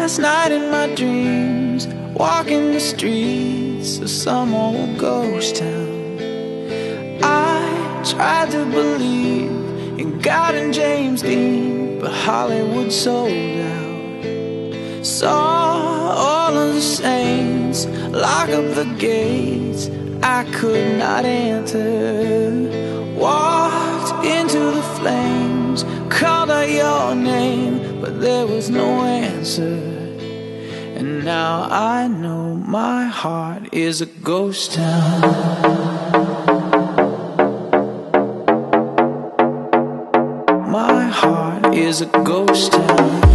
last night in my dreams, walking the streets of some old ghost town. I tried to believe in God and James Dean, but Hollywood sold out. Saw all of the saints lock up the gates I could not enter. Walked into the flames, called out your name, but there was no answer. And now I know my heart is a ghost town. My heart is a ghost town.